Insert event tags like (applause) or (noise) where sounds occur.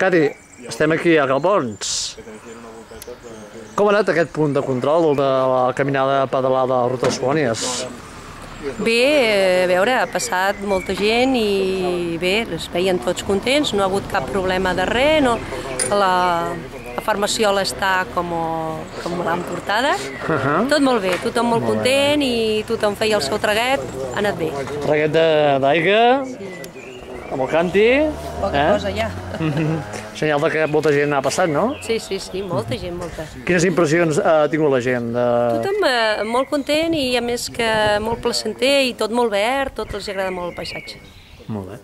Cati, estem aquí a Galbons. Com ha anat aquest punt de control de la caminada pedalada a Ruta dels Colònies? Bé, eh, a veure, ha passat molta gent i bé, es veien tots contents, no ha hagut cap problema de res, no, la, la farmaciola està com, com l'han portada, uh -huh. tot molt bé, tothom molt content i tothom feia el seu traguet, ha anat bé. Reguet de- d'aigua, amb el canti, Poca eh? cosa ja. (laughs) senyal de que molta gent ha passat, no? Sí, sí, sí, molta gent, molta. Quines impressions ha tingut la gent? De... Tothom eh, molt content i a més que molt placenter i tot molt verd, tot els agrada molt el paisatge. Molt bé.